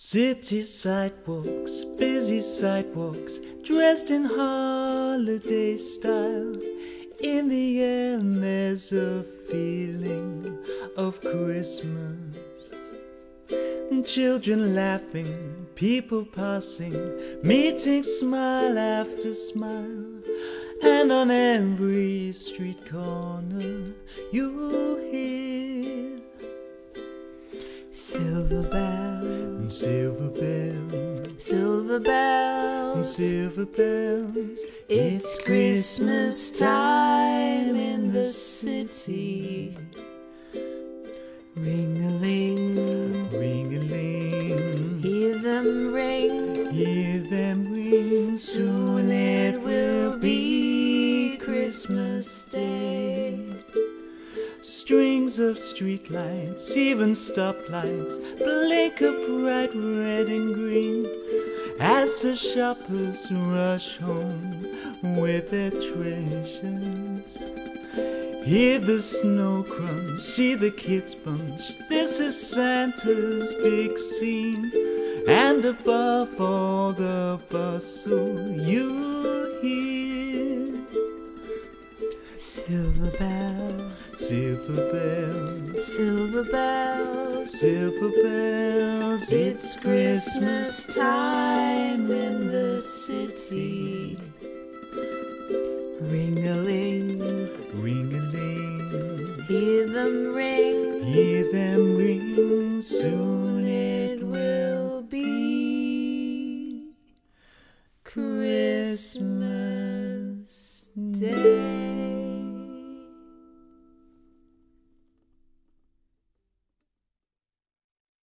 City sidewalks, busy sidewalks, dressed in holiday style. In the air, there's a feeling of Christmas. Children laughing, people passing, meeting smile after smile. And on every street corner, you'll hear silver bells, silver bells. silver bells. It's Christmas time in the city. Ring a ling, Ring a ling, hear them ring. hear them ring. Soon it will be Christmas Day. Strings of streetlights, even stoplights, blink a bright red and green as the shoppers rush home with their treasures. Hear the snow crunch, see the kids bunch. This is Santa's big scene, and above all the bustle, you Silver bells, silver bells, silver bells, silver bells. It's Christmas time in the city. Ring a ling, ring a ling. Hear them ring, hear them ring. Soon it will be Christmas Day.